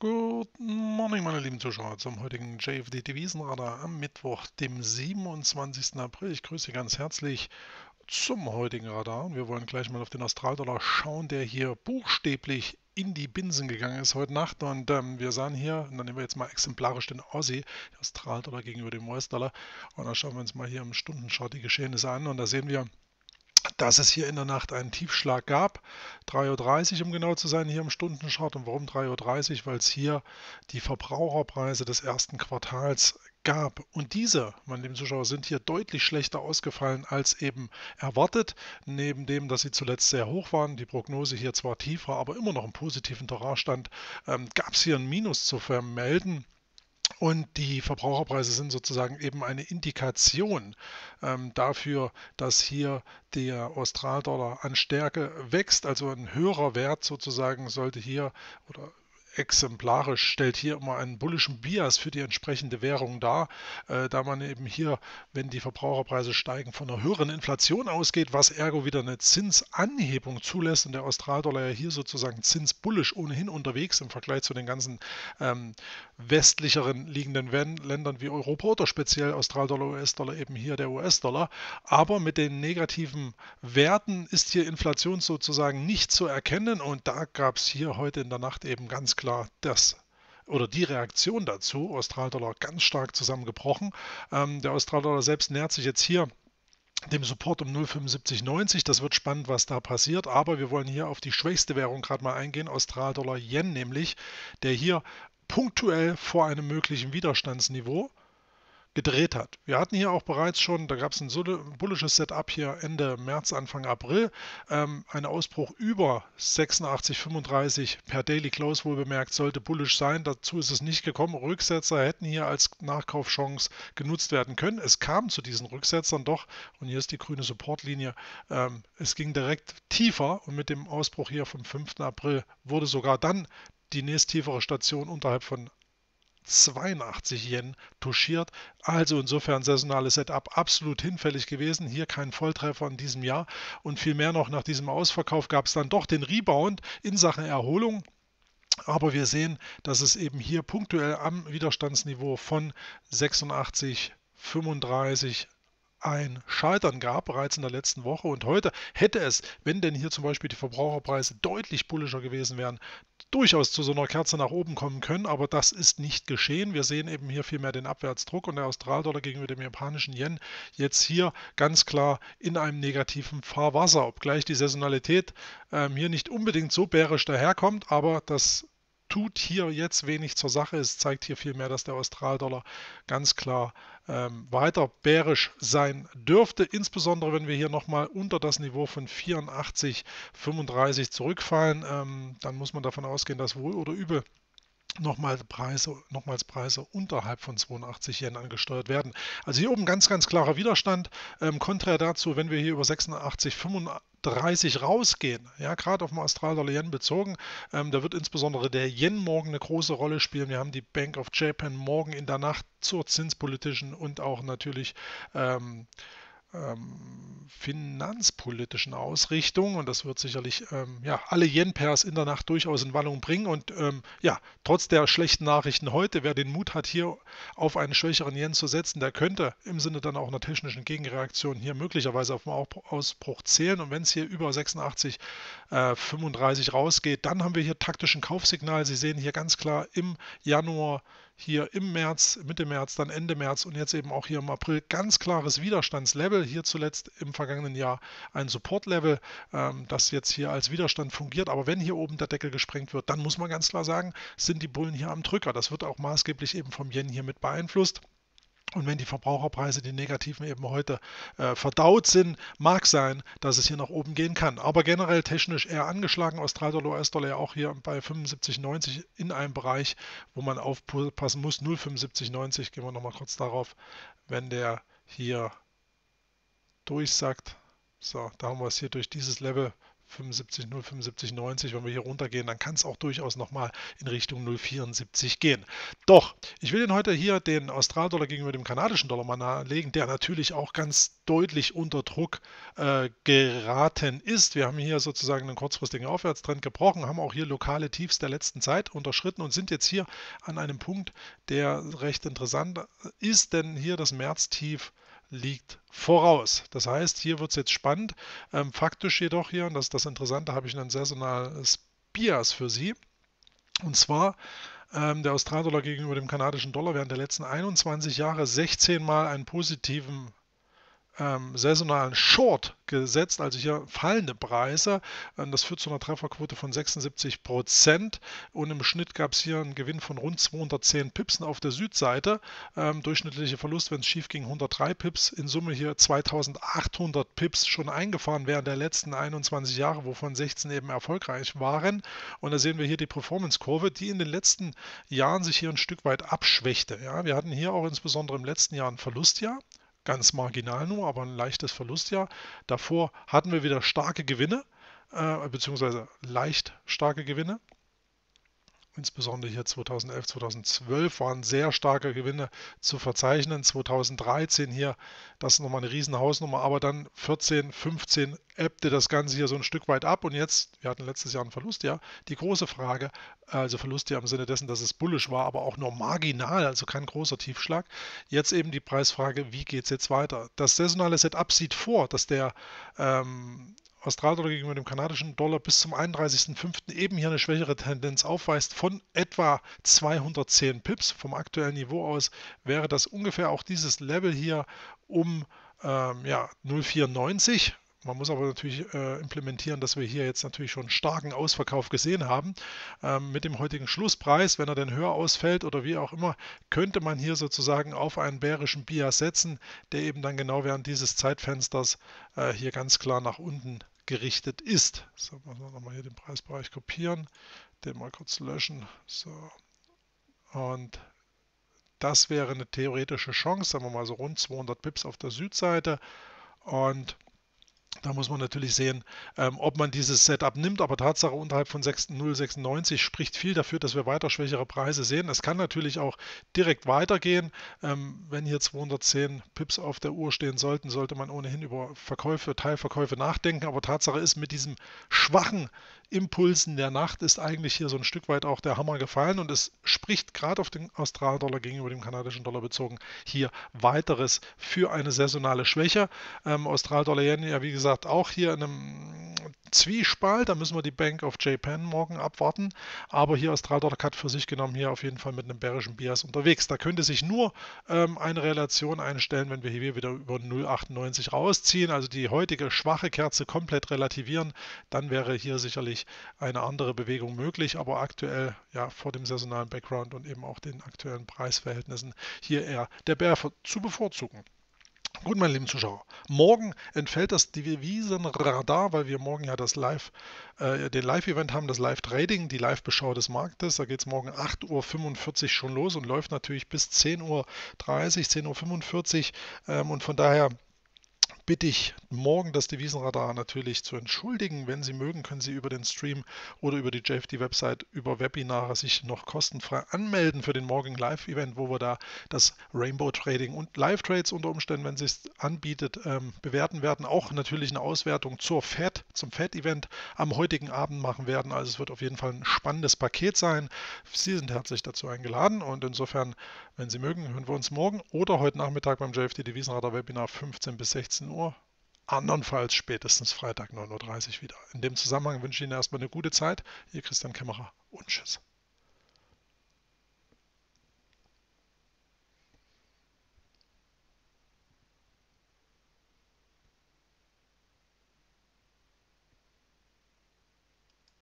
Guten Morgen, meine lieben Zuschauer, zum heutigen JFD Devisenradar am Mittwoch, dem 27. April. Ich grüße Sie ganz herzlich zum heutigen Radar. Wir wollen gleich mal auf den Australdollar schauen, der hier buchstäblich in die Binsen gegangen ist heute Nacht. Und ähm, wir sahen hier, und dann nehmen wir jetzt mal exemplarisch den Aussie, der Australdollar gegenüber dem US-Dollar. Und dann schauen wir uns mal hier im Stundenchart die Geschehnisse an. Und da sehen wir, dass es hier in der Nacht einen Tiefschlag gab. 3.30 Uhr, um genau zu sein, hier im Stundenchart. Und warum 3.30 Uhr? Weil es hier die Verbraucherpreise des ersten Quartals gab. Und diese, meine lieben Zuschauer, sind hier deutlich schlechter ausgefallen als eben erwartet. Neben dem, dass sie zuletzt sehr hoch waren, die Prognose hier zwar tiefer, aber immer noch im positiven Terrain ähm, gab es hier ein Minus zu vermelden. Und die Verbraucherpreise sind sozusagen eben eine Indikation ähm, dafür, dass hier der Australdollar an Stärke wächst. Also ein höherer Wert sozusagen sollte hier oder exemplarisch stellt hier immer einen bullischen Bias für die entsprechende Währung dar, äh, da man eben hier, wenn die Verbraucherpreise steigen, von einer höheren Inflation ausgeht, was ergo wieder eine Zinsanhebung zulässt und der Australdollar ja hier sozusagen zinsbullisch ohnehin unterwegs im Vergleich zu den ganzen ähm, westlicheren liegenden Ländern wie Europa oder speziell Australdollar, US-Dollar, eben hier der US-Dollar. Aber mit den negativen Werten ist hier Inflation sozusagen nicht zu erkennen und da gab es hier heute in der Nacht eben ganz klar das oder die Reaktion dazu. Australdollar ganz stark zusammengebrochen. Ähm, der Australdollar selbst nähert sich jetzt hier dem Support um 0,7590. Das wird spannend, was da passiert. Aber wir wollen hier auf die schwächste Währung gerade mal eingehen, Australdollar Yen nämlich, der hier punktuell vor einem möglichen Widerstandsniveau gedreht hat. Wir hatten hier auch bereits schon, da gab es ein bullisches Setup hier Ende März, Anfang April, ähm, ein Ausbruch über 86,35 per Daily Close wohl bemerkt, sollte bullisch sein. Dazu ist es nicht gekommen. Rücksetzer hätten hier als Nachkaufchance genutzt werden können. Es kam zu diesen Rücksetzern doch, und hier ist die grüne Supportlinie, ähm, es ging direkt tiefer und mit dem Ausbruch hier vom 5. April wurde sogar dann die nächsttiefere Station unterhalb von 82 Yen touchiert. Also insofern saisonales Setup absolut hinfällig gewesen. Hier kein Volltreffer in diesem Jahr. Und vielmehr noch nach diesem Ausverkauf gab es dann doch den Rebound in Sachen Erholung. Aber wir sehen, dass es eben hier punktuell am Widerstandsniveau von 86, 35, ein Scheitern gab, bereits in der letzten Woche. Und heute hätte es, wenn denn hier zum Beispiel die Verbraucherpreise deutlich bullischer gewesen wären, durchaus zu so einer Kerze nach oben kommen können. Aber das ist nicht geschehen. Wir sehen eben hier vielmehr den Abwärtsdruck und der Australdollar gegenüber dem japanischen Yen jetzt hier ganz klar in einem negativen Fahrwasser. Obgleich die Saisonalität ähm, hier nicht unbedingt so bärisch daherkommt, aber das tut hier jetzt wenig zur Sache. Es zeigt hier vielmehr, dass der Australdollar ganz klar ähm, weiter bärisch sein dürfte. Insbesondere wenn wir hier nochmal unter das Niveau von 84,35 zurückfallen, ähm, dann muss man davon ausgehen, dass wohl oder übel nochmal Preise, nochmals Preise unterhalb von 82 Yen angesteuert werden. Also hier oben ganz, ganz klarer Widerstand. Ähm, konträr dazu, wenn wir hier über 86, 35 rausgehen, ja, gerade auf dem Australdollar Yen bezogen, ähm, da wird insbesondere der Yen morgen eine große Rolle spielen. Wir haben die Bank of Japan morgen in der Nacht zur zinspolitischen und auch natürlich ähm, ähm, finanzpolitischen Ausrichtung. Und das wird sicherlich ähm, ja, alle Yen-Pairs in der Nacht durchaus in Wallung bringen. Und ähm, ja, trotz der schlechten Nachrichten heute, wer den Mut hat, hier auf einen schwächeren Yen zu setzen, der könnte im Sinne dann auch einer technischen Gegenreaktion hier möglicherweise auf einen Ausbruch zählen. Und wenn es hier über 86, äh, 35 rausgeht, dann haben wir hier taktischen Kaufsignal. Sie sehen hier ganz klar im Januar hier im März, Mitte März, dann Ende März und jetzt eben auch hier im April ganz klares Widerstandslevel. Hier zuletzt im vergangenen Jahr ein Supportlevel, ähm, das jetzt hier als Widerstand fungiert. Aber wenn hier oben der Deckel gesprengt wird, dann muss man ganz klar sagen, sind die Bullen hier am Drücker. Das wird auch maßgeblich eben vom Yen hier mit beeinflusst. Und wenn die Verbraucherpreise, die negativen eben heute äh, verdaut sind, mag sein, dass es hier nach oben gehen kann. Aber generell technisch eher angeschlagen. Australdollar, US-Dollar ja auch hier bei 75,90 in einem Bereich, wo man aufpassen muss. 0,75,90 gehen wir nochmal kurz darauf, wenn der hier durchsackt. So, da haben wir es hier durch dieses Level 75, 075, 90, wenn wir hier runtergehen, dann kann es auch durchaus nochmal in Richtung 074 gehen. Doch, ich will Ihnen heute hier den Australdollar gegenüber dem kanadischen Dollar mal nahelegen, der natürlich auch ganz deutlich unter Druck äh, geraten ist. Wir haben hier sozusagen einen kurzfristigen Aufwärtstrend gebrochen, haben auch hier lokale Tiefs der letzten Zeit unterschritten und sind jetzt hier an einem Punkt, der recht interessant ist, denn hier das Märztief liegt voraus. Das heißt, hier wird es jetzt spannend. Ähm, faktisch jedoch hier, und das ist das Interessante, habe ich ein saisonales Bias für Sie. Und zwar ähm, der Australdollar gegenüber dem kanadischen Dollar während der letzten 21 Jahre 16 Mal einen positiven ähm, saisonalen Short gesetzt, also hier fallende Preise. Ähm, das führt zu einer Trefferquote von 76 Prozent und im Schnitt gab es hier einen Gewinn von rund 210 Pipsen auf der Südseite. Ähm, durchschnittliche Verlust, wenn es schief ging, 103 Pips. In Summe hier 2800 Pips schon eingefahren während der letzten 21 Jahre, wovon 16 eben erfolgreich waren. Und da sehen wir hier die Performance-Kurve, die in den letzten Jahren sich hier ein Stück weit abschwächte. Ja, wir hatten hier auch insbesondere im letzten Jahr ein Verlustjahr ganz marginal nur, aber ein leichtes Verlustjahr. Davor hatten wir wieder starke Gewinne, äh, beziehungsweise leicht starke Gewinne insbesondere hier 2011, 2012 waren sehr starke Gewinne zu verzeichnen. 2013 hier, das ist nochmal eine riesen Hausnummer, aber dann 14, 15 ebbte das Ganze hier so ein Stück weit ab und jetzt, wir hatten letztes Jahr einen Verlust, ja, die große Frage, also Verlust ja im Sinne dessen, dass es bullisch war, aber auch nur marginal, also kein großer Tiefschlag. Jetzt eben die Preisfrage, wie geht es jetzt weiter? Das saisonale Setup sieht vor, dass der ähm, Australdollar gegenüber dem kanadischen Dollar bis zum 31.05. eben hier eine schwächere Tendenz aufweist von etwa 210 Pips. Vom aktuellen Niveau aus wäre das ungefähr auch dieses Level hier um ähm, ja, 0,94. Man muss aber natürlich äh, implementieren, dass wir hier jetzt natürlich schon einen starken Ausverkauf gesehen haben. Ähm, mit dem heutigen Schlusspreis, wenn er denn höher ausfällt oder wie auch immer, könnte man hier sozusagen auf einen bärischen Bias setzen, der eben dann genau während dieses Zeitfensters äh, hier ganz klar nach unten gerichtet ist. So, muss man nochmal hier den Preisbereich kopieren, den mal kurz löschen. So. Und das wäre eine theoretische Chance, sagen wir mal so rund 200 Pips auf der Südseite. Und da muss man natürlich sehen, ähm, ob man dieses Setup nimmt, aber Tatsache unterhalb von 0,96 spricht viel dafür, dass wir weiter schwächere Preise sehen. Es kann natürlich auch direkt weitergehen. Ähm, wenn hier 210 Pips auf der Uhr stehen sollten, sollte man ohnehin über Verkäufe, Teilverkäufe nachdenken. Aber Tatsache ist, mit diesem schwachen Impulsen der Nacht ist eigentlich hier so ein Stück weit auch der Hammer gefallen und es spricht gerade auf den Australdollar gegenüber dem kanadischen Dollar bezogen hier weiteres für eine saisonale Schwäche. Ähm, Australdollar ja wie gesagt auch hier in einem Zwiespalt. Da müssen wir die Bank of Japan morgen abwarten. Aber hier Australdollar hat für sich genommen hier auf jeden Fall mit einem bärischen Bias unterwegs. Da könnte sich nur ähm, eine Relation einstellen, wenn wir hier wieder über 0,98 rausziehen, also die heutige schwache Kerze komplett relativieren, dann wäre hier sicherlich eine andere Bewegung möglich. Aber aktuell ja vor dem saisonalen Background und eben auch den aktuellen Preisverhältnissen hier eher der Bär zu bevorzugen. Gut, meine lieben Zuschauer, morgen entfällt das Devisenradar, weil wir morgen ja das Live, äh, den Live-Event haben, das Live-Trading, die Live-Beschau des Marktes. Da geht es morgen 8.45 Uhr schon los und läuft natürlich bis 10.30 Uhr, 10.45 Uhr. Ähm, und von daher bitte ich morgen das Devisenradar natürlich zu entschuldigen. Wenn Sie mögen, können Sie über den Stream oder über die JFD-Website über Webinare sich noch kostenfrei anmelden für den morgigen Live-Event, wo wir da das Rainbow Trading und Live-Trades unter Umständen, wenn es sich anbietet, ähm, bewerten werden. Auch natürlich eine Auswertung zur FED, zum FED-Event am heutigen Abend machen werden. Also es wird auf jeden Fall ein spannendes Paket sein. Sie sind herzlich dazu eingeladen und insofern, wenn Sie mögen, hören wir uns morgen oder heute Nachmittag beim JFD Devisenradar Webinar 15 bis 16 Uhr Uhr, andernfalls spätestens Freitag 9.30 Uhr wieder. In dem Zusammenhang wünsche ich Ihnen erstmal eine gute Zeit. Ihr Christian Kämmerer und Tschüss.